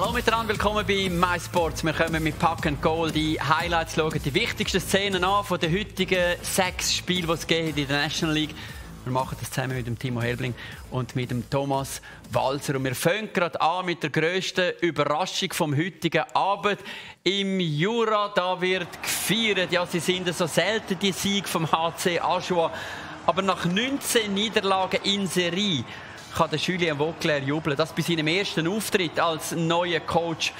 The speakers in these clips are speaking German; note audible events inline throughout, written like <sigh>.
Hallo miteinander, willkommen bei MySports. Wir kommen mit Pack and Goal die Highlights schauen, die wichtigsten Szenen an von den heutigen sechs Spielen, die es in der National League. Wir machen das zusammen mit dem Timo Helbling und mit dem Thomas Walzer. Und wir fangen gerade an mit der grössten Überraschung vom heutigen Abend. Im Jura da wird gefeiert. Ja, sie sind so selten die Sieg vom HC Aschua. Aber nach 19 Niederlagen in Serie kann der Julien Vauclair jubeln. Das bei seinem ersten Auftritt als neuer Coach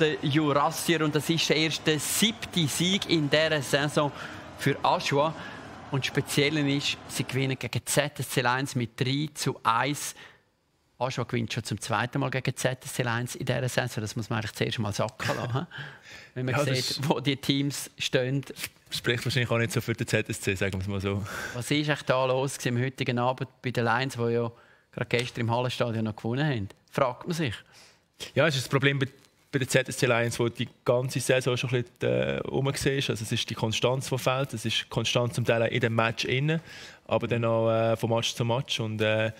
der Jurassier. Und das ist der erste siebte Sieg in dieser Saison für Aschua. Und speziell ist, sie gewinnen gegen ZSC 1 mit 3 zu 1. Aschua gewinnt schon zum zweiten Mal gegen ZSC 1 in dieser Saison. Das muss man eigentlich zuerst mal sacken lassen. Wenn man ja, sieht, wo die Teams stehen. Spricht wahrscheinlich auch nicht so für den ZSC, sagen wir es mal so. Was ist eigentlich da los am heutigen Abend bei den Lions, die ja gerade gestern im Hallenstadion noch gewonnen haben. Fragt man sich. Ja, es ist das Problem bei, der ZSC Lions, wo die ganze Saison schon ein bisschen äh, war. Also es ist die Konstanz, die fehlt. Es ist Konstanz zum Teil in dem Match innen, aber dann auch äh, von Match zu Match. Und, äh,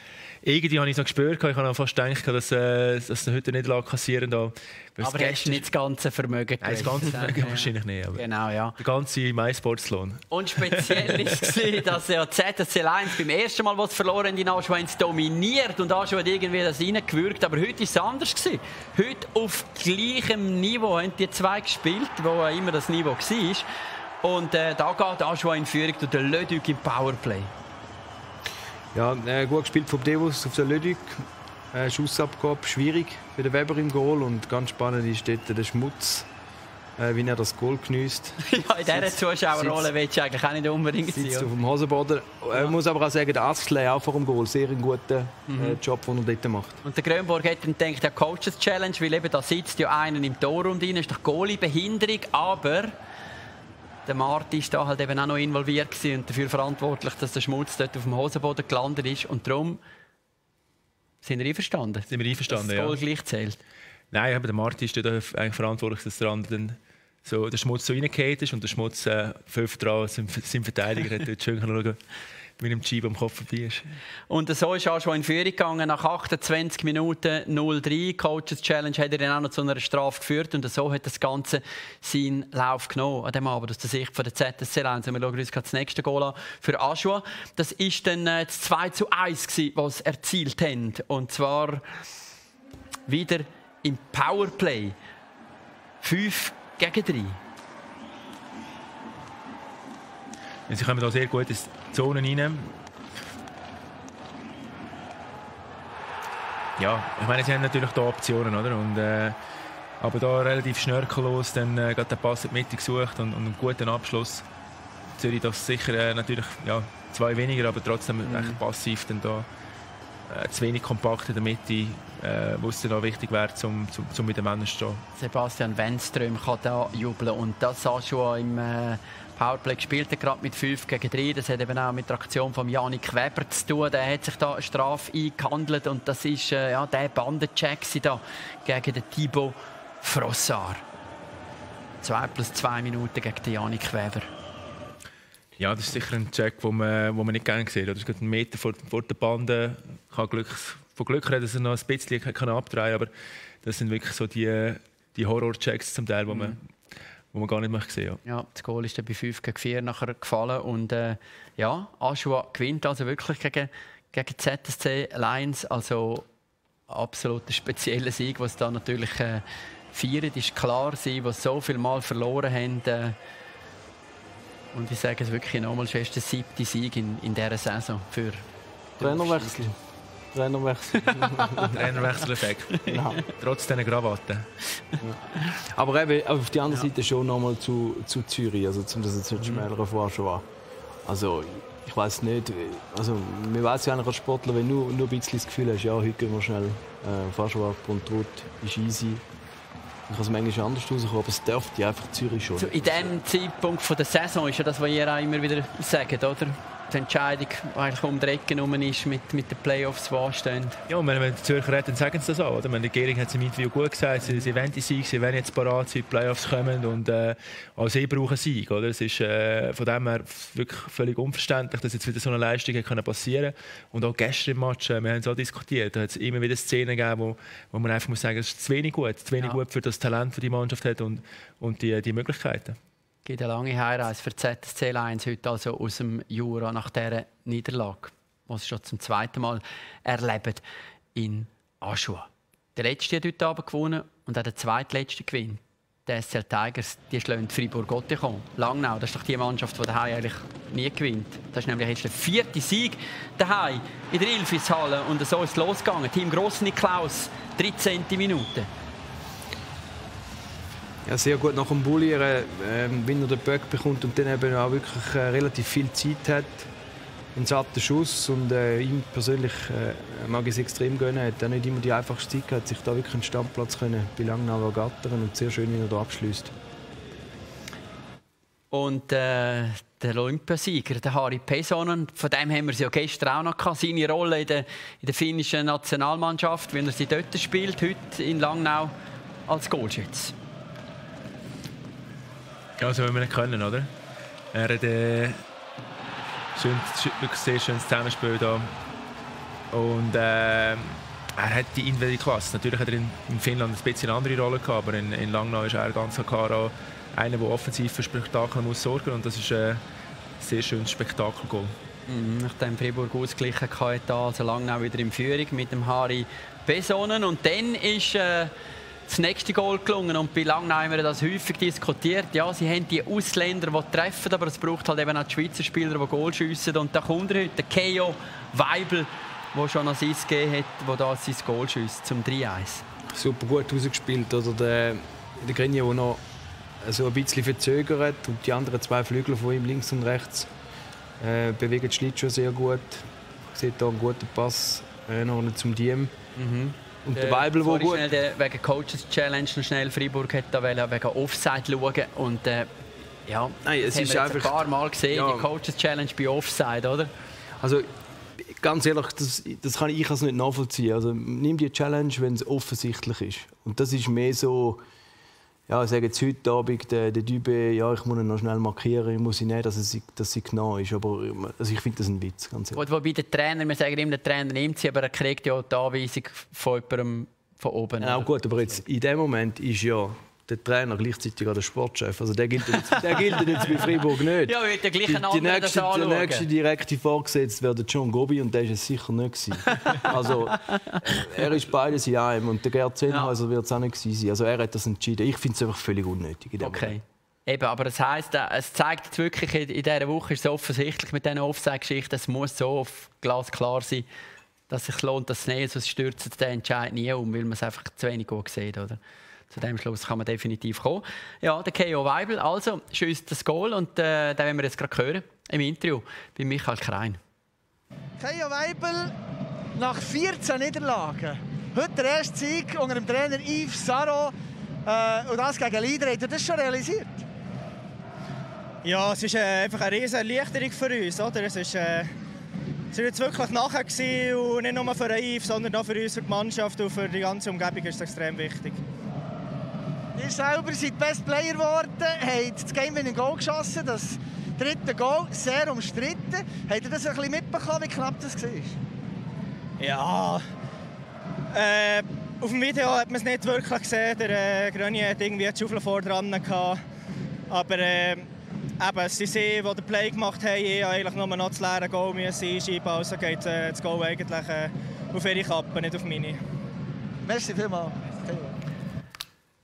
irgendwie habe ich es noch gespürt, ich habe fast gedacht, dass, äh, dass sie heute nicht kassieren da. Aber hast du nicht das ganze Vermögen Nein, das ganze Vermögen ja. wahrscheinlich nicht. Genau, ja. Der ganze MySports-Lohn. Und speziell war es, dass ja ZSC 1 beim ersten Mal, was verloren in Aschua dominiert und Aschua hat irgendwie das reingewürgt. Aber heute war es anders. Gewesen. Heute auf gleichem Niveau haben die zwei gespielt, wo immer das Niveau war. Und äh, da geht Aschua in Führung durch den Leduc im Powerplay. Ja, äh, gut gespielt von Devos auf der Lödig. Äh, Schussabgabe schwierig für den Weber im Goal und ganz spannend ist dort der Schmutz, äh, wie er das Goal genießt. <laughs> ja, in dieser Zuschauerrolle willst du eigentlich auch nicht unbedingt sitzt auf dem Hosenboden. Ja. Ich muss aber auch sagen, der Askley auch vor dem Goal sehr einen guten äh, mhm. Job, den er dort macht. Und der Grönborg hat dann gedacht, der Coaches Challenge, weil eben da sitzt ja einer im Tor und rein, ist doch Goalie-Behinderung, aber der Martin ist da halt eben auch noch involviert und dafür verantwortlich, dass der Schmutz dort auf dem Hosenboden gelandet ist. Und darum sind wir einverstanden. Sind wir einverstanden, dass das Goal ja. gleich zählt. Nein, aber der Martin ist dort eigentlich verantwortlich, dass der andere so der Schmutz so reingeht ist und der Schmutz äh, fünf dran, sein, sein Verteidiger hat dort schön schauen mit dem Jeep am Kopf vorbei ist. Und so ist auch schon in Führung gegangen. Nach 28 Minuten 0-3. Coaches Challenge hat er dann auch noch zu einer Strafe geführt. Und so hat das Ganze seinen Lauf genommen. An dem Abend aus der Sicht von der ZSC 1. Wir schauen uns das nächste Goal an für Aschua. Das war dann äh, das 2 zu 1, gewesen, was sie erzielt haben. Und zwar wieder im Powerplay. 5 gegen 3. Sie kommen da sehr gut ins Zonen rein. Ja, ich meine, sie haben natürlich da Optionen, oder? Und, äh, aber da relativ schnörkellos dann äh, den Pass in die Mitte gesucht und, und einen guten Abschluss. Zürich das sicher äh, natürlich ja, zwei weniger, aber trotzdem mhm. echt passiv dann da äh, zu wenig kompakt in der Mitte, äh, wo es dann auch wichtig wäre, um, um, um mit den Männern zu stehen. Sebastian Wenström kann da jubeln und das sah schon im äh, Powerplay gespielt gerade mit 5 gegen 3. Das hat eben auch mit der Aktion von Janik Weber zu tun. Der hat sich da Strafe eingehandelt und das ist äh, ja, der Bandencheck da gegen den Thibaut Frossard. 2 plus 2 Minuten gegen den Janik Weber. Ja, das ist sicher ein Check, den man, wo man nicht gerne sieht. Das ist ein Meter vor, vor der Bande. Kann Glück, von Glück reden, dass er noch ein bisschen kann abdrehen kann, aber das sind wirklich so die, die Horror-Checks zum Teil, wo man, wo man gar nicht mehr sehen ja. ja, das Goal ist dann bei 5 gegen 4 nachher gefallen und äh, ja, Aschua gewinnt also wirklich gegen, gegen ZSC Lions, also absolut ein spezieller Sieg, was da natürlich äh, feiert, ist klar sie, was so viel Mal verloren haben. Äh, und ich sage es wirklich nochmal, es ist der siebte Sieg in, in dieser Saison für Trainerwechsel. Trainerwechsel. <laughs> Trainerwechsel-Effekt. Ja. Trotz diesen Krawatten. Ja. Aber eben auf die andere Seite schon nochmal zu, zu Zürich, also zum das jetzt nicht schmäler vorher schon war. Also ich weiß nicht, also wir weiß ja eigentlich als Sportler, wenn du nur, ein bisschen das Gefühl hast, ja heute gehen wir schnell äh, fast ab und Rot ist easy. Dann kann es manchmal anders rauskommen, aber es dürfte einfach Zürich schon. In diesem Zeitpunkt von der Saison ist ja das, was ihr auch immer wieder sagt, oder? Die Entscheidung, die eigentlich um die Ecke herum ist, mit, mit den Playoffs, die anstehen. Ja, wenn, wenn die Zürcher reden, dann sagen sie das auch. Oder? Meine, Gehring hat es im Interview gut gesagt, sie, sie wollen die Sieg, sie werden jetzt parat sein, die Playoffs kommen und äh, auch sie brauchen Sieg. Oder? Es ist äh, von dem her wirklich völlig unverständlich, dass jetzt wieder so eine Leistung können passieren Und auch gestern im Match, äh, wir haben es auch diskutiert, da hat es immer wieder Szenen gegeben, wo, wo man einfach muss sagen, es ist zu wenig gut, zu wenig ja. gut für das Talent, das die Mannschaft hat und, und die, die Möglichkeiten gibt eine lange Heimreise für ZSC 1 heute also aus dem Jura nach dieser Niederlage, die sie schon zum zweiten Mal erleben in Aschua. Der letzte hat heute Abend gewonnen und auch der zweitletzte gewinnt. Die SL Tigers, die schlagen Fribourg-Gotteron. Langnau, das ist doch die Mannschaft, die daheim eigentlich nie gewinnt. Das ist nämlich jetzt der vierte Sieg daheim in der Ilfishalle und so ist es losgegangen. Team Grossen Klaus, 13. Minute. Ja, sehr gut nach dem Bullieren, ähm, wenn er den Böck bekommt und dann eben auch wirklich äh, relativ viel Zeit hat. Ein satter Schuss und äh, ihm persönlich äh, mag ich es extrem gönnen. Er hat nicht immer die einfachste Zeit gehabt, sich da wirklich einen Standplatz können bei Langnau ergattern und sehr schön, wie er da abschließt. Und äh, der Olympiasieger, der Harry Pesonen, von dem haben wir es ja gestern auch noch gehabt, seine Rolle in der, in der finnischen Nationalmannschaft, wenn er sie dort spielt, heute in Langnau als Goalschütze. Ja, so wollen wir nicht können, oder? Er hat äh, schön, sehr schönes Zusammenspiel da. Und äh, er hat die individuelle Klasse. Natürlich hat er in, in, Finnland ein bisschen eine andere Rolle gehabt, aber in, in Langnau ist er ganz klar auch einer, der offensiv für Spektakel muss sorgen und das ist äh, ein sehr schönes Spektakelgoal. Mhm, nachdem Fribourg ausgeglichen hatte, also Langnau wieder in Führung mit dem Harry Besonen und dann ist äh, das nächste Goal gelungen. Und bei Langnau haben wir das häufig diskutiert. Ja, sie haben die Ausländer, die treffen, aber es braucht halt eben auch die Schweizer Spieler, die Goal schiessen. Und da kommt er heute, Keo Weibel, der schon Assist gegeben hat, der da sein Goal schießt zum 3-1. Super gut rausgespielt. Oder der, der Grenier, der noch so ein bisschen verzögert und die anderen zwei Flügel von ihm links und rechts äh, bewegen die Schlittschuhe sehr gut. Sieht da einen guten Pass äh, noch zum Diem. Mhm. Und der Weibel, wo gut... Schnell der, wegen Coaches Challenge noch schnell Freiburg hat da wegen Offside schauen und äh, ja, Nein, es ist einfach ein paar Mal gesehen, ja. die Coaches Challenge bei Offside, oder? Also ganz ehrlich, das, das kann ich also nicht nachvollziehen. Also nimm die Challenge, wenn es offensichtlich ist. Und das ist mehr so ja, ich sage jetzt heute Abend, der, der Dübe, ja, ich muss ihn noch schnell markieren, ich muss ihn nicht, dass es, dass es genau ist. Aber also ich finde das ein Witz. Ganz ehrlich. Wobei der Trainer, wir sagen immer, der Trainer nimmt sie, aber er kriegt ja die Anweisung von jemandem von oben. Ja, gut, aber jetzt, in dem Moment ist ja der Trainer gleichzeitig auch der Sportchef. Also der gilt jetzt, der gilt jetzt bei <laughs> Freiburg nicht. Ja, mit der gleichen die, die nächste, Der nächste direkte Vorgesetzte wäre der John Gobi und der ist es sicher nicht <laughs> Also er ist beides in einem und der Gerd Zehnhäuser ja. wird es auch nicht sein. Also er hat das entschieden. Ich finde es einfach völlig unnötig. okay. Eben, aber das heisst, äh, es zeigt jetzt wirklich, in dieser Woche ist es offensichtlich mit diesen Offside-Geschichten, es muss so glasklar sein, dass es sich lohnt, das zu nehmen, sonst stürzt der Entscheid nie um, weil man es einfach zu wenig gut sieht. Oder? Zu dem Schluss kann man definitiv kommen. Ja, der Keo Weibel, also schießt das Goal und äh, den werden wir jetzt gerade hören im Interview bei Michael Krein. Keo Weibel nach 14 Niederlagen. Heute der erste Sieg unter dem Trainer Yves Saro äh, und das gegen Leader. Habt ihr das schon realisiert? Ja, es ist äh, einfach eine riesige Erleichterung für uns. Oder? Es ist, äh, es war jetzt wirklich nachher und nicht nur für Yves, sondern auch für uns, für die Mannschaft und für die ganze Umgebung ist es extrem wichtig. Ihr selber seid Best Player geworden, habt das Game Winning Goal geschossen, das dritte Goal, sehr umstritten. Habt ihr das ein bisschen mitbekommen, wie knapp das war? Ja, äh, auf dem Video hat man es nicht wirklich gesehen. Der äh, Gröni hat irgendwie die Schaufel vor dran gehabt. Aber äh, eben, sie sehen, die den Play gemacht haben, ich eigentlich nur noch das leere Goal einschieben. Also geht äh, das Goal eigentlich äh, auf ihre Kappe, nicht auf meine. Merci vielmals.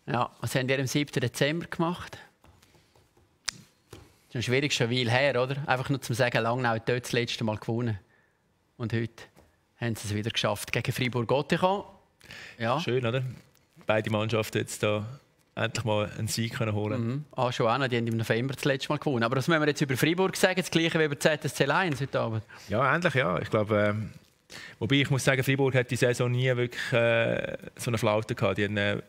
Ja, was haben ihr am 7. Dezember gemacht? Das ist schwierig schon Weil her, oder? Einfach nur zum sagen, Langnau hat dort das letzte Mal gewonnen. Und heute haben sie es wieder geschafft gegen Fribourg-Gotteron. Ja. Schön, oder? Beide Mannschaften jetzt da endlich mal einen Sieg können holen mhm. Ah, schon auch noch, die haben im November das letzte Mal gewonnen. Aber was müssen wir jetzt über Freiburg sagen? Das gleiche wie über ZSC 1 heute Abend. Ja, endlich ja. Ich glaube, ähm, wobei ich muss sagen, Freiburg hat die Saison nie wirklich äh, so eine Flaute gehabt. Die haben, äh,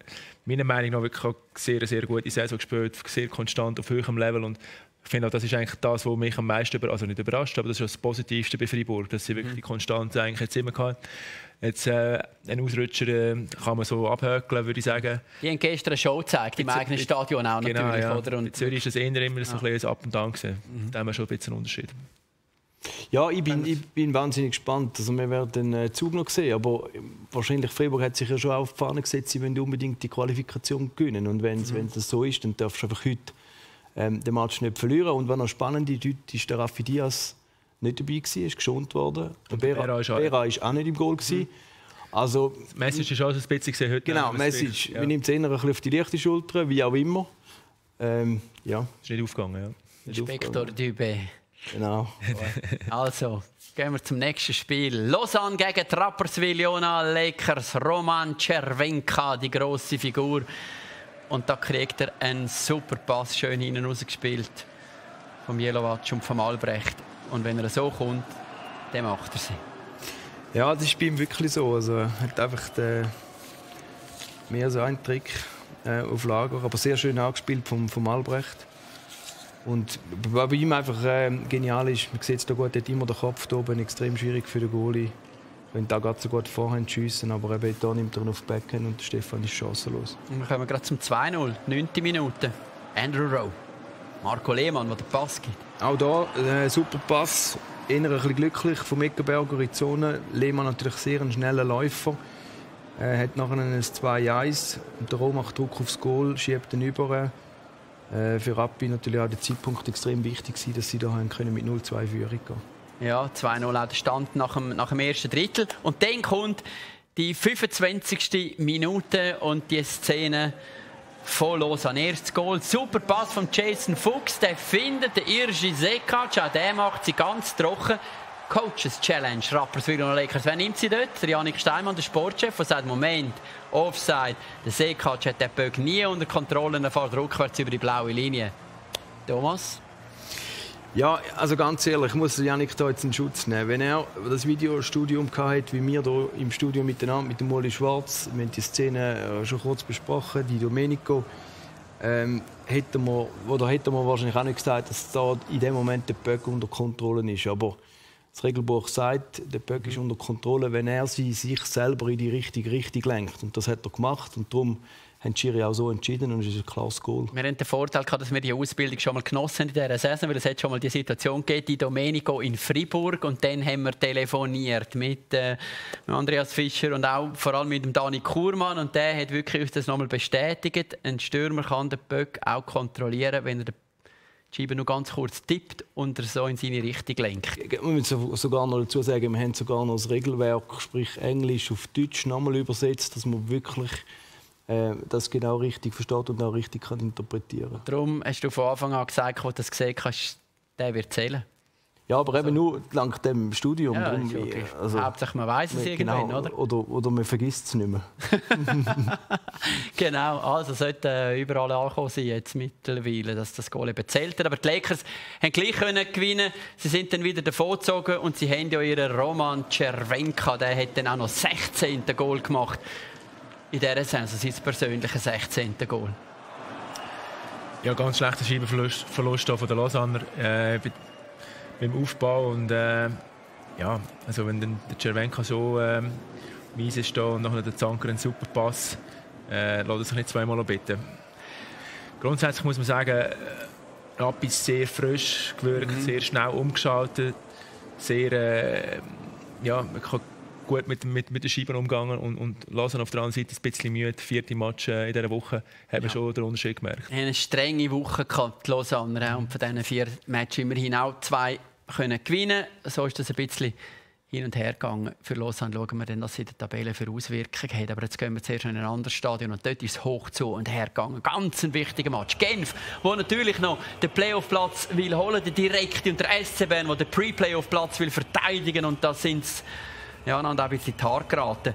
meiner Meinung nach wirklich eine sehr, sehr gute Saison gespielt, sehr konstant auf höherem Level und ich finde auch, das ist eigentlich das, was mich am meisten über, also nicht überrascht, aber das ist das Positivste bei Freiburg, dass sie wirklich mhm. die Konstanz eigentlich jetzt immer hatten. Jetzt äh, einen Ausrutscher äh, kann man so abhökeln, würde ich sagen. Die haben gestern eine Show gezeigt, im eigenen Stadion auch genau, natürlich. Ja. Oder? Und in Zürich ist es eher immer so ein bisschen Up und Down. Mhm. Da haben wir schon ein bisschen einen Unterschied. Ja, ich bin, ich bin wahnsinnig gespannt. Also wir werden den äh, Zug noch sehen, aber wahrscheinlich Freiburg hat sich ja schon auf die Fahne gesetzt, sie wollen unbedingt die Qualifikation gewinnen. Und wenn mhm. das so ist, dann darfst du einfach heute ähm, den Match nicht verlieren. Und was noch spannend ist, heute ist der Raffi Diaz nicht dabei gewesen, ist geschont worden. Der Bera, Bera, ist, Bera ist auch nicht im Goal gewesen. Mhm. Also, das Message ist auch so ein bisschen heute. Genau, Message. Ja. Wir nehmen es eher ein bisschen auf die leichte Schulter, wie auch immer. Ähm, ja. Ist nicht aufgegangen, ja. Inspektor Dübe. Genau. <laughs> also, gehen wir zum nächsten Spiel. Lausanne gegen Trapperswil Jona Lakers. Roman Cervenka, die grosse Figur. Und da kriegt er einen super Pass schön hinten rausgespielt. Vom Jelovac und vom Albrecht. Und wenn er so kommt, dann macht er sie. Ja, das ist bei ihm wirklich so. Also, er hat einfach den, mehr so einen Trick äh, auf Lager, aber sehr schön angespielt vom, vom Albrecht. Und was bei ihm einfach äh, genial ist, man sieht es da gut, er hat immer den Kopf da oben, extrem schwierig für den Goalie. Wenn da gerade so gut vorhand schiessen, aber eben da nimmt er auf die Becken und Stefan ist chancenlos. Und wir kommen gerade zum 2-0, 9. Minute. Andrew Rowe, Marco Lehmann, der den Pass gibt. Auch da äh, super Pass, eher ein bisschen glücklich von Meckenberger in die Zone. Lehmann natürlich sehr ein schneller Läufer. Er hat nachher ein 2-1 und der Rowe macht Druck aufs Goal, schiebt den über. Äh, für Rappi natürlich auch der Zeitpunkt extrem wichtig war, dass sie da können mit 0-2 Führung gehen ja, 2-0 auch der Stand nach dem, nach dem ersten Drittel. Und dann kommt die 25. Minute und die Szene von Lausanne. Erstes Goal, super Pass von Jason Fuchs, der findet den Irgi Sekac, auch der macht sie ganz trocken. Coaches Challenge, Rapperswil und Lakers. Wer nimmt sie dort? Der Janik Steinmann, der Sportchef, der sagt, Moment, Offside, der Sekac hat den Böck nie unter Kontrolle, er fährt rückwärts über die blaue Linie. Thomas? Ja, also ganz ehrlich, ich muss Janik da jetzt in Schutz nehmen. Wenn er das Videostudium hatte, wie wir hier im Studio miteinander mit dem Molly Schwarz, wir haben die Szene äh, schon kurz besprochen, die Domenico, ähm, hätten wir, oder hätten wir wahrscheinlich auch nicht gesagt, dass da in dem Moment der Böck unter Kontrolle ist. Aber das Regelbuch sagt, der Böck ist unter Kontrolle, wenn er sie sich selber in die richtige Richtung lenkt. Und das hat er gemacht. Und darum haben die Schiri auch so entschieden und es ist ein klares Goal. Wir haben den Vorteil gehabt, dass wir die Ausbildung schon mal genossen haben in dieser Saison, weil es hat schon mal die Situation gegeben, die Domenico in Fribourg und dann haben wir telefoniert mit äh, Andreas Fischer und auch vor allem mit dem Dani Kurmann und der hat wirklich uns das nochmal bestätigt. Ein Stürmer kann den Böck auch kontrollieren, wenn er den Scheibe nur ganz kurz tippt und er so in seine Richtung lenkt. Ich muss sogar noch dazu sagen, wir haben sogar noch das Regelwerk, sprich Englisch auf Deutsch, nochmal übersetzt, dass man wirklich äh, das genau richtig versteht und auch richtig kann interpretieren kann. Darum hast du von Anfang an gesagt, als du das gesehen hast, der wird zählen. Ja, aber eben nur dank dem Studium. Ja, Darum, okay. also, Hauptsache man weiß es genau, irgendwann, oder? oder? Oder man vergisst es nicht mehr. <laughs> genau, also sollte äh, überall angekommen sein jetzt mittlerweile, dass das Goal eben zählt Aber die Lakers haben gleich können gewinnen. Sie sind dann wieder davongezogen und sie haben ja ihren Roman Cervenka, der hat dann auch noch 16. Goal gemacht in dieser Saison, sein persönliches 16. Goal? Ja, ganz schlechter Scheibenverlust Verlust von der Lausanner äh, beim Aufbau. Und, äh, ja, also wenn dann der Cervenka so äh, mies ist und nachher der Zanker einen super Pass, äh, lässt er sich nicht zweimal bitten. Grundsätzlich muss man sagen, äh, Rapid sehr frisch gewirkt, mhm. sehr schnell umgeschaltet, sehr, äh, ja, man kann gut mit, mit, mit den Scheiben umgegangen und, und Lausanne auf der anderen Seite ein bisschen müde. Vierte Match äh, in dieser Woche haben wir schon den Unterschied gemerkt. Eine strenge Woche gehabt, Lausanne, und von diesen vier Matches immerhin auch zwei können gewinnen. So ist das ein bisschen hin und her gegangen. Für Lausanne schauen wir dann, was sie in der Tabelle für Auswirkungen hat. Aber jetzt gehen wir zuerst in ein anderes Stadion und dort ist es hoch zu und her gegangen. Ganz ein wichtiger Match. Genf, wo natürlich noch den Playoff-Platz will holen, der direkte und der SC Bern, der den Pre-Playoff-Platz will verteidigen und da sind ja, und auch ein bisschen die geraten.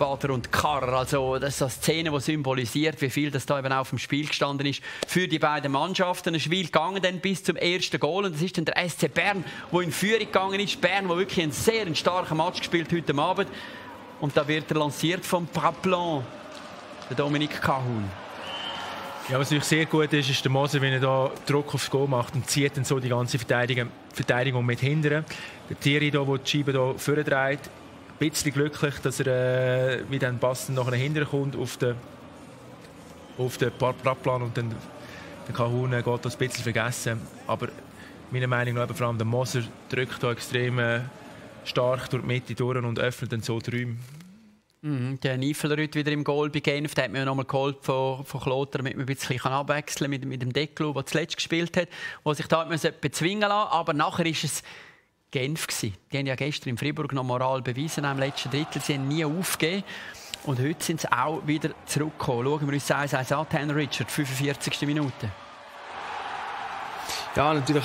Bader und Karr. Also, das ist eine Szene, die symbolisiert, wie viel das da eben auf dem Spiel gestanden ist für die beiden Mannschaften. Ein Spiel gegangen dann bis zum ersten Goal. Und das ist dann der SC Bern, der in Führung gegangen ist. Bern, der wirklich einen sehr starken Match gespielt heute Abend. Und da wird er lanciert vom Paplon, der Dominik Cahun. Ja, was natürlich sehr gut ist, ist der Moser, wenn er da Druck aufs Goal macht und zieht dann so die ganze Verteidigung, Verteidigung mit hinten. Der Thierry, der die Scheibe hier vordreht, ein bisschen glücklich, dass er äh, wie dann passend nachher hinten kommt auf den, auf den Radplan und dann der Kahun geht das ein bisschen vergessen. Aber meiner Meinung nach vor allem der Moser drückt da extrem äh, stark durch die Mitte durch und öffnet dann so die Räume. Mhm, der Neifelrüt wieder im Goal bei Genf, der hat mir noch mal geholt von, von Kloter, damit man ein bisschen abwechseln mit, mit dem Deckel, der zuletzt gespielt hat, wo sich da bezwingen lassen Aber nachher ist es Genf gewesen. Die haben ja gestern in Fribourg noch Moral bewiesen im letzten Drittel. Sie haben nie aufgegeben. Und heute sind sie auch wieder zurückgekommen. Schauen wir uns 1-1 an. Richard, 45. Minute. Ja, natürlich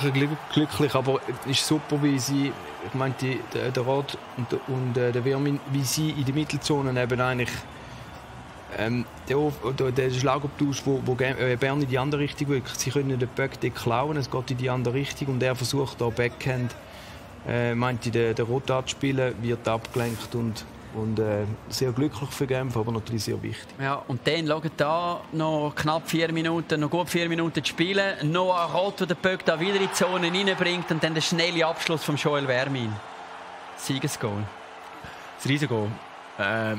glücklich, aber es ist super, wie sie, ich meine, die, der, der Rad und, und äh, der Wirmin, wie sie in der Mittelzone eben eigentlich ähm, der, der Schlagabtausch, wo, wo äh, Bern in die andere Richtung wirkt. Sie können den Böck klauen, es geht in die andere Richtung und er versucht da Backhand, äh, meinte der, der Rotat spielen, wird abgelenkt und und äh, sehr glücklich für Genf, aber natürlich sehr wichtig. Ja, und dann schaut da noch knapp vier Minuten, noch gut vier Minuten zu spielen. Noch ein Rot, der den Böck da wieder in die Zone reinbringt und dann der schnelle Abschluss von Joel Wermin. Siegesgoal. Das Riesengoal. Äh,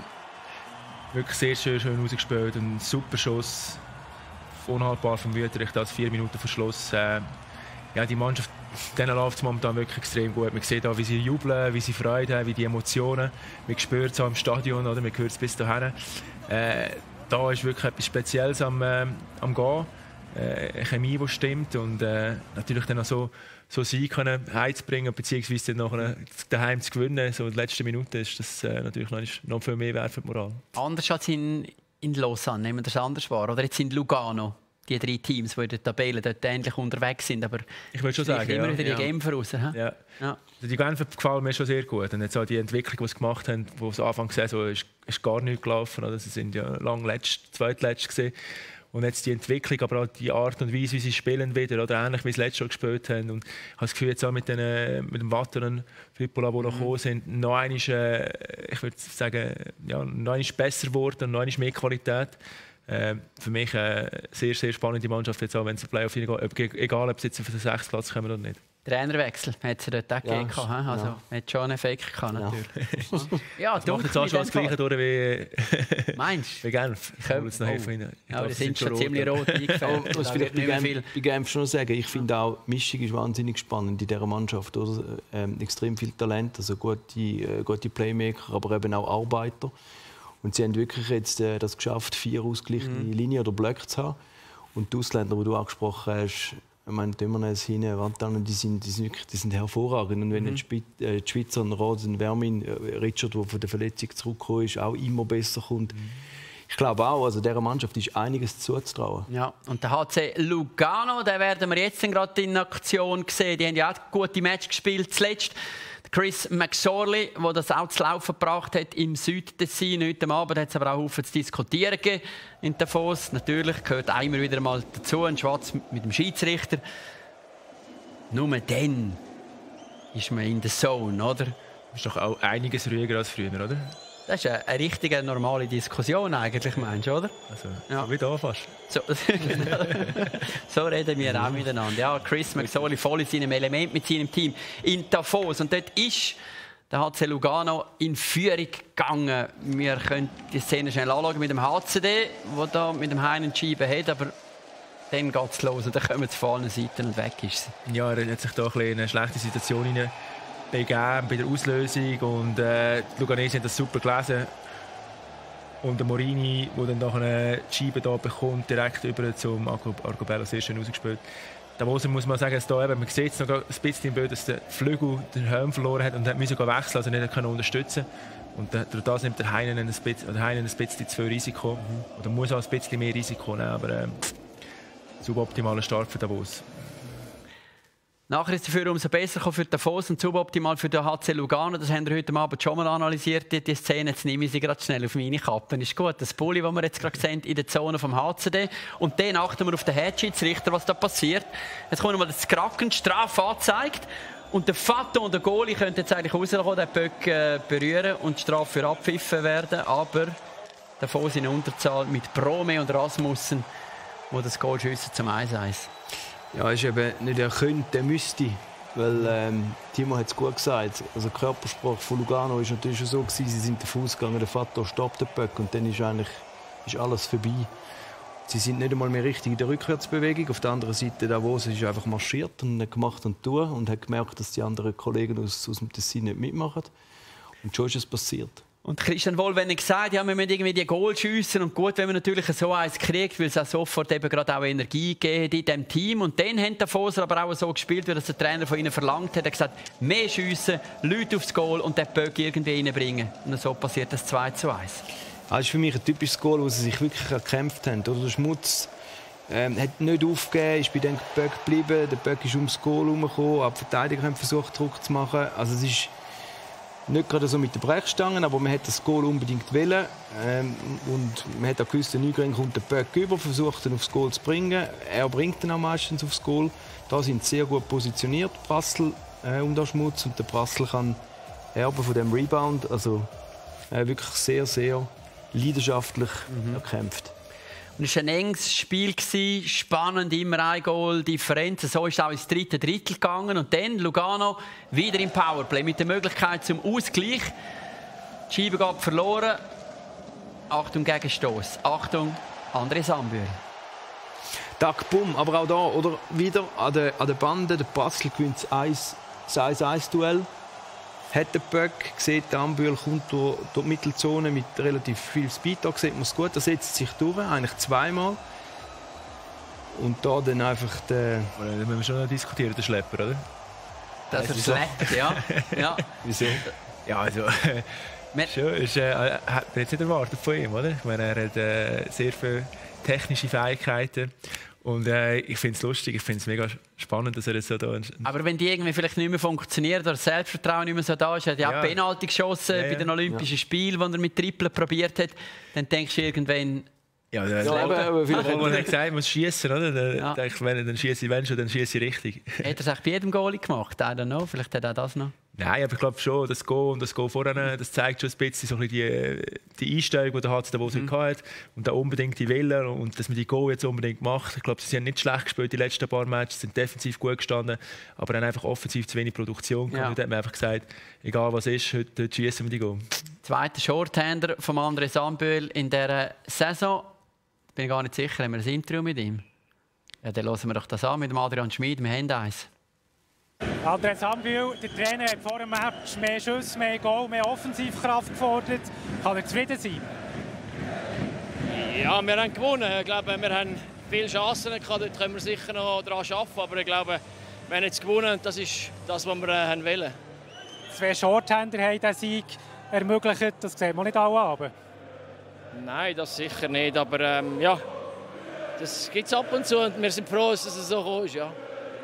wirklich sehr schön, schön rausgespielt. Ein super Schuss. Unhaltbar vom Wüterich, als vier Minuten Verschluss. Äh, ja, die Mannschaft denen läuft es momentan wirklich extrem gut. Man sieht auch, wie sie jubeln, wie sie Freude haben, wie die Emotionen. Man spürt es auch im Stadion, oder? man hört es bis dahin. Äh, da ist wirklich etwas Spezielles am, äh, am Gehen. Äh, Chemie, die stimmt und äh, natürlich dann auch so, so Sieg können heimzubringen, beziehungsweise dann nachher daheim zu gewinnen. So in den letzten Minuten ist das äh, natürlich noch, noch viel mehr wert für die Moral. Anders als in, in Lausanne, nehmen wir das anders wahr, oder jetzt in Lugano? Die drei Teams, die in der Tabelle dort ähnlich unterwegs sind. Aber ich würde schon sagen, immer ja. wieder die Genfer raus. Ja. ja. Also die Genfer gefallen mir schon sehr gut. Und jetzt auch die Entwicklung, die sie gemacht haben, wo es Anfang gesehen so ist, ist gar nicht gelaufen. Oder? Sie sind ja lang letzt, zweitletzt gesehen. Und jetzt die Entwicklung, aber auch die Art und Weise, wie sie spielen wieder, oder ähnlich wie sie letztes Jahr gespielt haben. Und ich habe das Gefühl, jetzt auch mit, den, mit dem Watter und Fippola, die noch mhm. gekommen sind, noch einmal, äh, ich würde sagen, ja, noch einmal besser geworden, noch einmal mehr Qualität. Äh, für mich eine sehr, sehr spannende Mannschaft, jetzt auch, wenn sie Playoff hineingeht, egal ob sie jetzt auf den sechsten Platz kommen oder nicht. Trainerwechsel hat sie dort auch ja, gegeben. Also, ja. hat schon einen Effekt gehabt, natürlich. <laughs> Ja, ja macht jetzt auch schon das Gleiche durch wie, Meinst <laughs> wie Genf. Ich komme jetzt noch oh. Ja, aber die sind schon ziemlich rot <laughs> eingefärbt. Was vielleicht bei Genf, bei Genf schon sagen, ich finde auch, die Mischung ist wahnsinnig spannend in dieser Mannschaft. Oder? Ähm, extrem viel Talent, also gute, äh, gute Playmaker, aber eben auch Arbeiter. Und sie haben wirklich jetzt äh, das geschafft, vier ausgeglichene mhm. Linien oder Blöcke zu haben. Und die Ausländer, die du angesprochen hast, ich meine, Dömernes, Hine, Wantan, die sind, die, sind wirklich, die sind hervorragend. Und wenn mhm. die, äh, die Schweizer Rosen, Vermin, äh, Richard, der von der Verletzung zurückgekommen ist, auch immer besser kommt. Mhm. Ich glaube auch, also dieser Mannschaft ist einiges zuzutrauen. Ja, und der HC Lugano, den werden wir jetzt gerade in Aktion sehen. Die haben ja auch gute Match gespielt zuletzt. Chris McSorley, der das auch zu laufen gebracht hat im Südtessin. Heute Abend hat es aber auch zu diskutieren in Davos. Natürlich gehört einmal wieder mal dazu, ein Schwarz mit dem Schiedsrichter. Nur dann ist man in der Zone, oder? Das ist doch auch einiges ruhiger als früher, oder? Das ist eine, eine richtige normale Diskussion eigentlich, meinst du, oder? Also, ja. so wie da fast. So, <laughs> so reden wir auch miteinander. Ja, Chris McSorley voll in seinem Element mit seinem Team in Davos. Und dort ist der HC Lugano in Führung gegangen. Wir können die Szene schnell anschauen mit dem HCD, der da mit dem Heinen Scheiben hat, aber dann geht es los und dann kommen sie von allen Seiten und weg ist sie. Ja, er hat sich da ein in eine schlechte Situation hinein begeben bei der Auslösung und äh, die Luganese haben das super gelesen. Und der Morini, der dann nachher die Scheibe da bekommt, direkt über zum Argobello, sehr schön ausgespielt. Da muss, man sagen, dass da eben, man sieht es noch ein bisschen im Bild, dass der Flügel den Helm verloren hat und hat wechseln, also nicht können unterstützen und durch das nimmt der Heinen ein bisschen, der Heinen ein bisschen zu viel Risiko. Mhm. Oder muss auch ein bisschen mehr Risiko nehmen, aber äh, suboptimaler Start für Davos. Nachher ist dafür umso besser für Davos und suboptimal für den HC Lugano. Das haben wir heute Abend schon mal analysiert, die, Szene. Jetzt nehme ich sie gerade schnell auf meine Kappe. Ist gut. Das Bulli, das wir jetzt gerade sehen, in der Zone vom HCD. Und dann achten wir auf den Headschiedsrichter, was da passiert. Jetzt kommt mal das Kraken, Strafe angezeigt. Und der Fato und der Goalie können jetzt eigentlich rauskommen, den Böck äh, berühren und die Strafe für abpfiffen werden. Aber Davos in Unterzahl mit Brome und Rasmussen wo das Goal schiessen zum 1-1. Ja, ist eben nicht er könnte, müsste. Weil ähm, Timo hat es gut gesagt. Also die Körpersprache von Lugano ist natürlich so gewesen, sie sind davon ausgegangen, der Vater stoppt den Böck und dann ist eigentlich ist alles vorbei. Sie sind nicht einmal mehr richtig in der Rückwärtsbewegung. Auf der anderen Seite Davos ist einfach marschiert und hat gemacht und tun und hat gemerkt, dass die anderen Kollegen aus, aus dem Tessin nicht mitmachen. Und schon ist es passiert. Und Christian Wohl, wenn er gesagt ja, wir müssen irgendwie die Goal schiessen und gut, wenn man natürlich so eins kriegt, weil es auch sofort eben gerade auch Energie gegeben in diesem Team. Und dann haben die Foser aber auch so gespielt, wie das der Trainer von ihnen verlangt hat. Er hat gesagt, mehr schiessen, Leute aufs Goal und den Böck irgendwie reinbringen. Und so passiert das 2 zu 1. Das ist für mich ein typisches Goal, wo sie sich wirklich erkämpft haben. Oder der Schmutz ähm, hat nicht aufgegeben, ist bei dem Böck geblieben. Der Böck ist ums Goal herumgekommen, aber die Verteidiger haben versucht, Druck zu machen. Also es ist nicht gerade so mit den Brechstangen, aber man hat das Goal unbedingt wollen. Ähm, und man hat auch gewusst, der Nygren kommt den Böck über, versucht ihn aufs Goal zu bringen. Er bringt ihn auch meistens aufs Goal. Da sind sehr gut positioniert, Brassel äh, und der Schmutz. Und der Brassel kann erben von dem Rebound. Also äh, wirklich sehr, sehr leidenschaftlich mhm. erkämpft. Es war ein enges Spiel, spannend, immer ein Goal, Differenz. So ist es auch ins dritte Drittel gegangen. Und dann Lugano wieder im Powerplay mit der Möglichkeit zum Ausgleich. Die Scheibe geht verloren. Achtung, Gegenstoß. Achtung, André Sambühl. Tag, bumm. Aber auch da, oder wieder an der, an der Bande, der Basel gewinnt das 1-1-Duell hat den Böck, sieht, der Ambühl kommt durch, durch die Mittelzone mit relativ viel Speed, da sieht man es gut, er setzt sich durch, eigentlich zweimal. Und da dann einfach der... Da müssen wir schon noch diskutieren, der Schlepper, oder? Dass er schleppt, ja. <laughs> ja. Wieso? Ja, also... <laughs> schon, ist, äh, hat man jetzt nicht erwartet von ihm, oder? Ich meine, er hat äh, sehr viele technische Fähigkeiten und äh, ich finde es lustig, ich finde es mega spannend, dass er jetzt so da ist. Aber wenn die irgendwie vielleicht nicht mehr funktioniert oder das Selbstvertrauen nicht mehr so da ist, er hat ja auch Penalty geschossen ja, ja. bei den Olympischen ja. Spielen, wo er mit Triple probiert hat, dann denkst du irgendwann, ja, das ja, aber, aber vielleicht hat man gesagt, man muss schießen, oder? Dann ja. denke ich, wenn ich dann schieße, wenn schon, dann schieße ich richtig. Hat er es bei jedem Goalie gemacht? I don't know, vielleicht hat er das noch. Nein, aber ich glaube schon, das Go und das Go vorne, das zeigt schon ein bisschen, so ein bisschen die, die Einstellung, die der HC Davos mhm. hatte und da unbedingt die Wille und dass man die Go jetzt unbedingt macht. Ich glaube, sie haben nicht schlecht gespielt die letzten paar Matches, sind defensiv gut gestanden, aber haben einfach offensiv zu wenig Produktion. Ja. Und da hat man einfach gesagt, egal was ist, heute, heute schießen wir die Go. Zweiter Shorthander von André Samböhl in dieser Saison. Ich bin gar nicht sicher, haben wir ein Intro mit ihm? Ja, dann hören wir doch das an mit dem Adrian Schmid. Wir haben eins. Andres Ambühl, der Trainer hat vor dem Match mehr Schuss, mehr Goal, mehr Offensivkraft gefordert. Kann er zufrieden sein? Ja, wir haben gewonnen. Ich glaube, wir haben viele Chancen gehabt. Dort können wir sicher noch daran arbeiten. Aber ich glaube, wir haben jetzt gewonnen. Das ist das, was wir äh, haben wollen. Zwei Shorthander haben diesen Sieg ermöglicht. Das sehen wir nicht alle Abend. Nein, das sicher nicht. Aber ähm, ja, das gibt es ab und zu. Und wir sind froh, dass es so ist. Ja.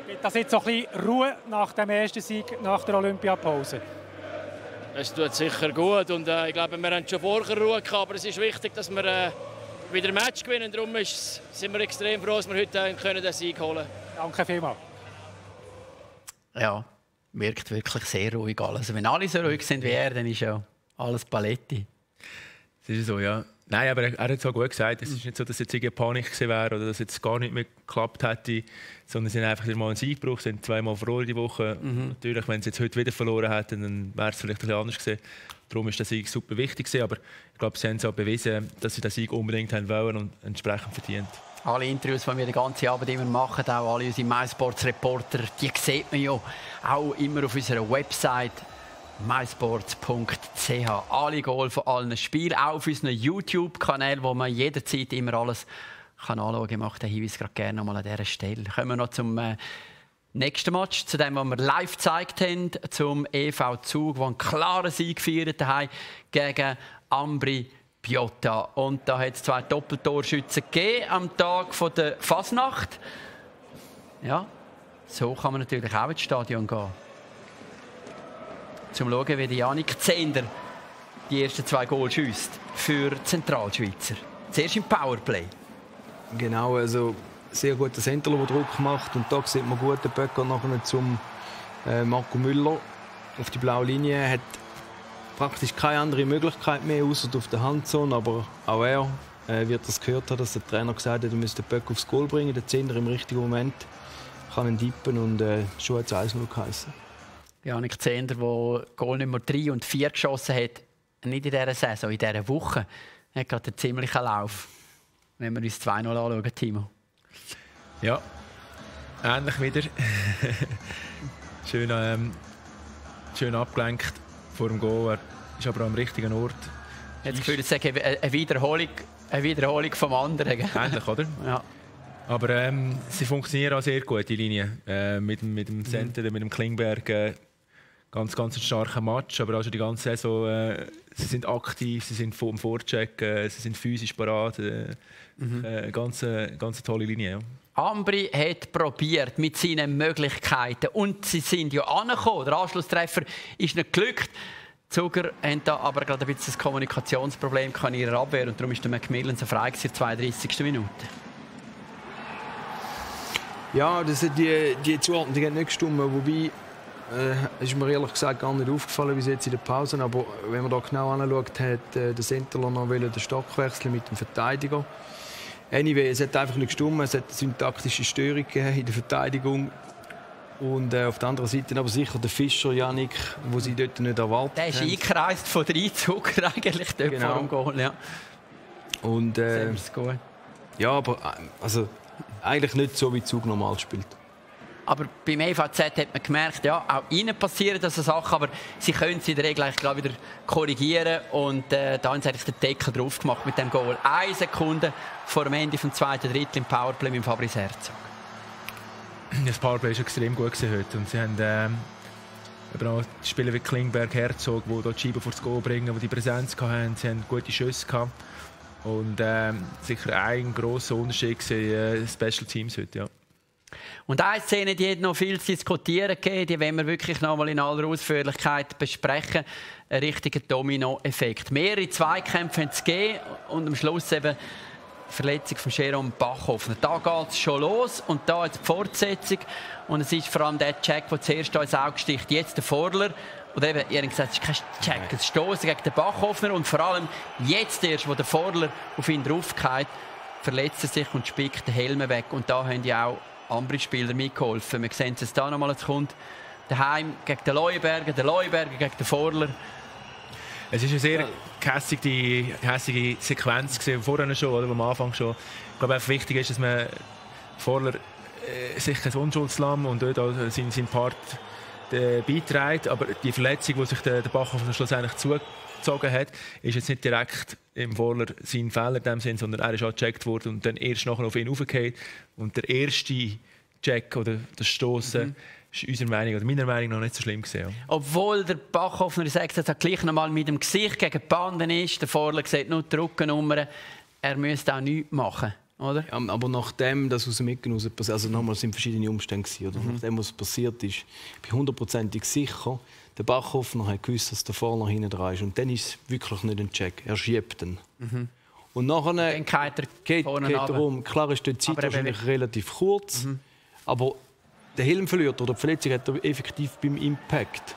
Gibt das jetzt so ein bisschen Ruhe nach dem ersten Sieg, nach der Olympiapause? Es tut sicher gut und äh, ich glaube, wir haben schon vorher Ruhe gehabt, aber es ist wichtig, dass wir äh, wieder ein Match gewinnen. Darum ist, sind wir extrem froh, dass wir heute äh, können den Sieg holen können. Danke vielmals. Ja, wirkt wirklich sehr ruhig alles. Also wenn alle so ruhig sind wie er, dann ist ja alles Paletti. Das ist so, ja. Nein, aber er, er hat es auch gut gesagt. Es ist nicht so, dass jetzt irgendwie Panik gewesen wäre oder dass jetzt gar nicht mehr geklappt hätte, sondern sie haben einfach mal einen Sieg gebraucht, haben zweimal verloren die Woche. Mhm. Natürlich, wenn sie jetzt heute wieder verloren hätten, dann wäre es vielleicht ein bisschen anders gewesen. Darum ist der Sieg super wichtig gewesen, aber ich glaube, sie haben es auch bewiesen, dass sie den Sieg unbedingt haben wollen und entsprechend verdient. Alle Interviews, die wir den ganzen Abend immer machen, auch alle unsere MySports-Reporter, die sieht man ja auch immer auf unserer Website mysports.ch. Alle Goal von allen Spielen, auf unseren YouTube-Kanal, wo man jederzeit immer alles kann anschauen kann. Ich mache den Hinweis gerade gerne noch mal an dieser Stelle. Kommen wir noch zum äh, nächsten Match, zu dem, was wir live gezeigt haben, zum EV Zug, der einen klaren Sieg gefeiert hat gegen Ambri Piotta. Und da hat es zwei Doppeltorschützen gegeben am Tag der Fasnacht. Ja, so kann man natürlich auch ins Stadion gehen zum schauen, wie Janik Zehnder die ersten zwei Goal schießt für Zentralschweizer. Zuerst im Powerplay. Genau, also sehr guter Center, der Druck macht. Und da sieht man gut Böcker nachher zum äh, Marco Müller auf die blaue Linie. Hat praktisch keine andere Möglichkeit mehr, außer auf der Handzone. Aber auch er äh, wird das gehört haben, dass der Trainer gesagt hat, er müsste den Böck aufs Goal bringen, den Zehner im richtigen Moment kann ihn dippen und äh, schon hat es 1-0 geheißen. Janik Zehnder, der Goal Nummer 3 und 4 geschossen hat, nicht in dieser Saison, in dieser Woche, hat gerade einen ziemlichen Lauf. Wenn wir uns 2-0 anschauen, Timo. Ja, ähnlich wieder. <laughs> schön, ähm, schön abgelenkt vor dem Goal. Er ist aber am richtigen Ort. Ich das Gefühl, es ist eine Wiederholung, eine Wiederholung vom anderen. Ähnlich, oder? <laughs> Ja. Aber ähm, sie funktionieren auch sehr gut, die Linie. Äh, mit, mit dem Center, mhm. mit dem Klingberg. Äh, ganz, ganz ein starker Match. Aber auch schon die ganze Saison, äh, sie sind aktiv, sie sind vom Vorcheck, äh, sie sind physisch parat. Äh, mhm. äh, ganz, ganz tolle Linie. Ja. Ambri hat probiert mit seinen Möglichkeiten und sie sind ja angekommen. Der Anschlusstreffer ist nicht glückt. Zuger haben da aber gerade ein bisschen das Kommunikationsproblem in ihrer Abwehr und darum ist der Macmillan so frei in der 32. Minute. Ja, das hat die, die Zuordnung hat nicht gestimmt, wobei äh, ist mir ehrlich gesagt gar nicht aufgefallen bis jetzt in der Pause. Aber wenn man da genau anschaut, hat äh, der Centerler noch den Stock wechseln mit dem Verteidiger. Anyway, es hat einfach nicht gestimmt. Es hat eine syntaktische Störung in der Verteidigung. Und äh, auf der anderen Seite aber sicher der Fischer, Janik, wo sie dort nicht erwartet Der ist haben. eingereist von der Einzucker <laughs> eigentlich dort genau. vor dem Goal. Ja. Und, äh, ja, aber äh, also, eigentlich nicht so, wie Zug normal spielt. Aber beim EVZ hat man gemerkt, ja, auch ihnen passieren diese Sachen, aber sie können sie in der Regel gleich wieder korrigieren. Und äh, da haben sie eigentlich den Deckel drauf gemacht mit dem Goal. Eine Sekunde vor dem Ende des zweiten Drittel im Powerplay mit Fabrice Herzog. Das Powerplay war extrem gut heute. Und sie haben ähm, auch Spieler wie Klingberg, Herzog, die dort die Scheibe vor das Goal bringen, die die Präsenz hatten. Sie haben gute Schüsse gehabt. Und ähm, sicher ein grosser Unterschied gesehen, äh, Special Teams heute, ja. Und eine Szene, die hat noch viel zu diskutieren gegeben, die wollen wir wirklich noch mal in aller Ausführlichkeit besprechen. Ein richtiger Domino-Effekt. Mehrere Zweikämpfe haben es gegeben und am Schluss eben die Verletzung von Jerome Bachhoffner. Da geht es schon los und da jetzt die Fortsetzung. Und es ist vor allem der Check, der zuerst ins Auge sticht. Jetzt der Vorler. Und eben, ihr habt gesagt, es ist kein Check, es Stoßen gegen den Bachhoffner. Und vor allem jetzt erst, wo der Vorler auf ihn draufgeht, verletzt er sich und spickt den Helm weg. Und da haben die auch andere Spieler mitgeholfen. Wir sehen es da nochmal, es kommt daheim gegen den Leuenberger, der Leuenberger gegen den Vorler. Es ist eine sehr hässige, hässige Sequenz gewesen, vorher schon, oder, am Anfang schon. Ich glaube, einfach wichtig ist, dass man Vorler äh, sich kein Unschuldslamm und dort auch seinen, seinen Part äh, beiträgt, aber die Verletzung, die sich der, der Bachhofer schlussendlich zugezogen hat, ist jetzt nicht direkt im Vorler sein Fehler in dem Sinn, sondern er ist auch gecheckt worden und dann erst nachher auf ihn aufgefallen und der erste Check oder das Stoßen mhm ist unserer Meinung oder meiner Meinung nach nicht so schlimm gesehen. Obwohl der Bachhoffner sagt, dass er gleich noch mal mit dem Gesicht gegen die Banden ist, der Vorler sieht nur die Rückennummer, er müsste auch nichts machen. Oder? Ja, aber nachdem das aus dem Ecken raus passiert, also nochmal sind verschiedene Umstände gewesen, oder? Mhm. nachdem was passiert ist, bin ich hundertprozentig sicher, der Bachhoffner hat gewusst, dass der Vorne hinten dran ist und dann ist es wirklich nicht ein Check, er schiebt ihn. Mhm. Und nachher geht, er geht, geht darum, klar ist die Zeit wahrscheinlich relativ kurz, mhm. aber der Helm verliert oder die Verletzung hat er effektiv beim Impact.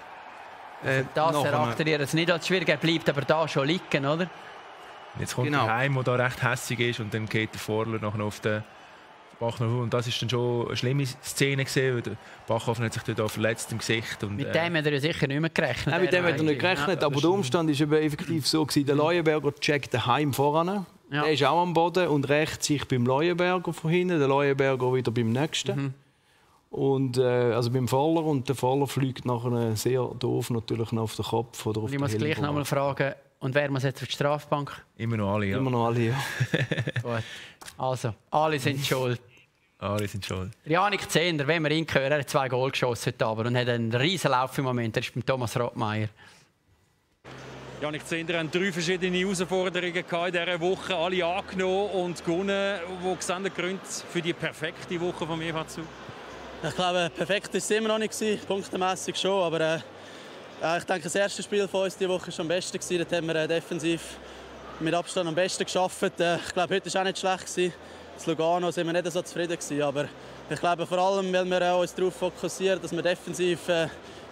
Äh, das erachten ihr jetzt nicht als schwierig, er bleibt aber da schon liegen, oder? Jetzt kommt genau. der Heim, der da recht hässlich ist und dann geht der Vorler noch auf den Bachhofer und das ist dann schon eine schlimme Szene gesehen, weil der Bachhofer hat sich dort auch verletzt im Gesicht. Und, mit dem äh, hat er sicher nicht mehr gerechnet. Nein, mit dem hat er nicht gerechnet, ja, aber der Umstand ist eben effektiv so gewesen, der Leuenberger checkt den Heim voran. Ja. Der ist auch am Boden und rächt sich beim Leuenberger von hinten, der Leuenberger wieder beim nächsten. Mhm. Und, äh, also beim Faller und der Faller fliegt nachher sehr doof natürlich noch auf den Kopf oder auf Ich muss gleich noch mal fragen, und wer muss jetzt auf die Strafbank? Immer noch alle, ja. Immer noch alle, ja. <laughs> Gut. Also, alle sind schuld. Alle sind schuld. Janik Zehner, wenn wir ihn hören, er hat zwei Goal geschossen heute Abend und hat einen riesen Lauf im Moment. Er ist beim Thomas Rottmeier. Janik Zehner hat drei verschiedene Herausforderungen in dieser Woche, alle angenommen und gewonnen. Wo sehen die Gründe für die perfekte Woche von mir zu? Ich glaube, perfekt war es immer noch nicht, punktemässig schon. Aber äh, ich denke, das erste Spiel von uns diese Woche war am besten. Dort haben wir äh, defensiv mit Abstand am besten geschafft. Äh, ich glaube, heute war auch nicht schlecht. Gewesen. In Lugano sind wir nicht so zufrieden. Aber ich glaube vor allem, weil wir äh, uns darauf fokussieren, dass wir defensiv äh,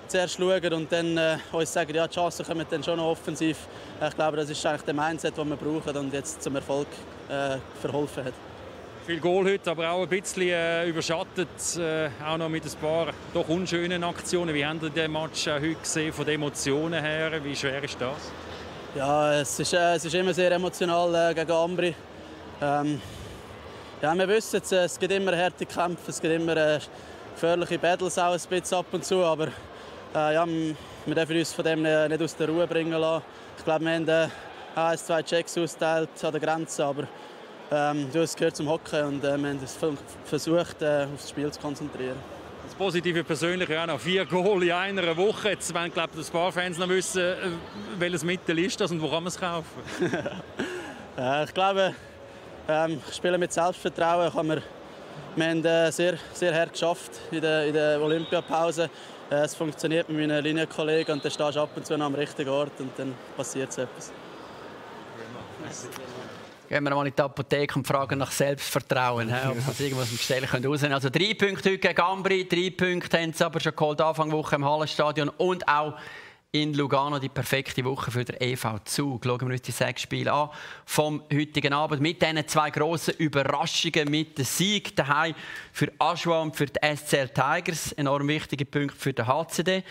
zuerst schauen und dann äh, uns sagen, ja, die Chancen kommen dann schon noch offensiv. Ich glaube, das ist eigentlich der Mindset, den wir brauchen und jetzt zum Erfolg äh, verholfen hat. Viel Goal heute, aber auch ein bisschen äh, überschattet, äh, auch noch mit ein paar doch unschönen Aktionen. Wie haben Sie den Match äh, heute gesehen, von den Emotionen her? Wie schwer ist das? Ja, es ist, äh, es ist immer sehr emotional äh, gegen Ambri. Ähm, ja, wir wissen, es, gibt immer harte Kämpfe, es gibt immer äh, gefährliche Battles auch ein bisschen ab und zu, aber äh, ja, wir dürfen uns von dem nicht aus der Ruhe bringen lassen. Ich glaube, wir haben ein, zwei Checks ausgeteilt an der Grenze, aber ähm, das gehört zum Hocken und äh, wir haben versucht, äh, auf das Spiel zu konzentrieren. Das Positive persönlich auch noch vier Goal in einer Woche. Jetzt wollen glaube ich, ein paar Fans noch wissen, äh, welches Mittel ist das und wo kann man es kaufen? <laughs> äh, ich glaube, ähm, ich spiele mit Selbstvertrauen. Kann man, wir haben äh, sehr, sehr hart geschafft in der, in der Olympiapause. Äh, es funktioniert mit meinen Linienkollegen und dann stehst du ab und zu noch am richtigen Ort und dann passiert so etwas. Gehen wir mal in die Apotheke und fragen nach Selbstvertrauen, ja. ob wir irgendwas im Gestell rausnehmen können. Also drei Punkte heute gegen Gambri, drei Punkte haben sie aber schon geholt Anfang Woche im Hallenstadion und auch in Lugano die perfekte Woche für den EV Zug. Schauen wir uns die sechs Spiele an vom heutigen Abend mit diesen zwei grossen Überraschungen, mit dem Sieg daheim für Aschua und für die SCL Tigers. Enorm wichtige Punkte für den HCD.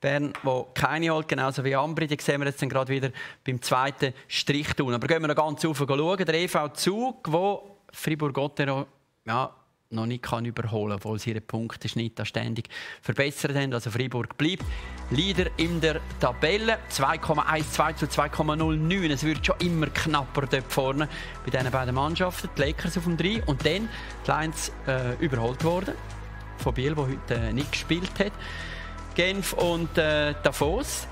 Bern, wo keine holt, genauso wie Ambri, die sehen wir jetzt gerade wieder beim zweiten Strich tun. Aber gehen wir noch ganz auf und schauen. Der EV Zug, wo Fribourg-Gottero ja, noch nicht kann überholen kann, obwohl sie ihren Punkteschnitt ständig verbessert haben. Also Freiburg bleibt Leader in der Tabelle. 2,12 zu 2,09. Es wird schon immer knapper dort vorne bei diesen beiden Mannschaften. Die Lakers auf dem 3 und dann die Lions äh, überholt worden von Biel, der heute äh, nicht gespielt hat. Genf und äh, Davos.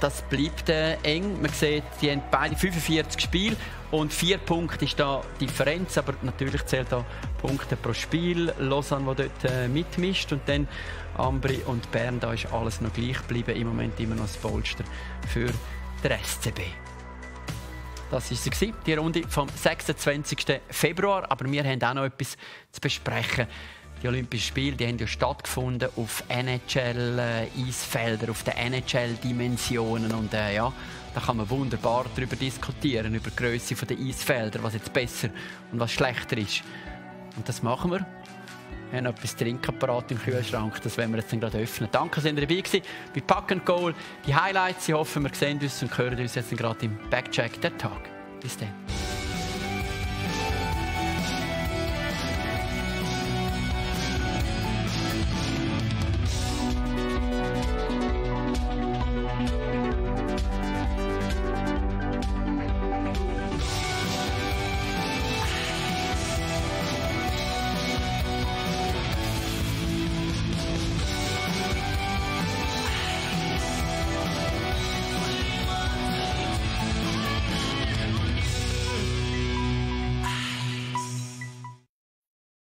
Das bleibt äh, eng. Man sieht, die haben beide 45 Spiele und vier Punkte ist da Differenz, aber natürlich zählt da Punkte pro Spiel. Lausanne, der dort äh, mitmischt und dann Ambri und Bern, da ist alles noch gleich geblieben. Im Moment immer noch das Polster für den SCB. Das war sie, die Runde vom 26. Februar. Aber wir haben auch noch etwas zu besprechen. Die Olympischen Spiele die haben ja stattgefunden auf NHL-Eisfeldern, auf den NHL-Dimensionen. Und äh, ja, da kann man wunderbar darüber diskutieren, über die Größe der Eisfelder, was jetzt besser und was schlechter ist. Und das machen wir. Wir haben etwas Trinkapparat im Kühlschrank, das werden wir jetzt gerade öffnen. Danke, dass ihr dabei gewesen bei Pack Goal. Die Highlights, ich hoffe, wir sehen uns und hören uns jetzt gerade im Backcheck der Tag. Bis dann.